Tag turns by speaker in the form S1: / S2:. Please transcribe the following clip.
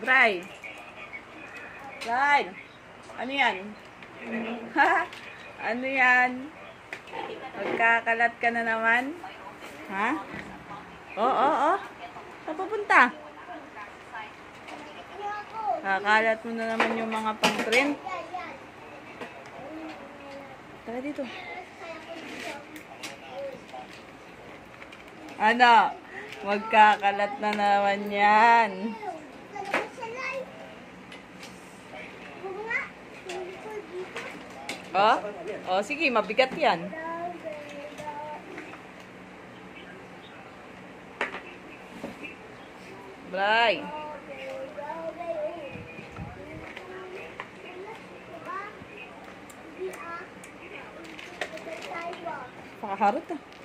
S1: Bray. Bray. Ano yan? ano yan? Magkakalat ka na naman? Ha? Oo, oo, oo. Saan pupunta? Kakalat mo na naman yung mga pang-print. Tara dito. Ano? Magkakalat na naman yan. Oh? Oh, sige, mabigat yan. Bray. Pakaharot ah.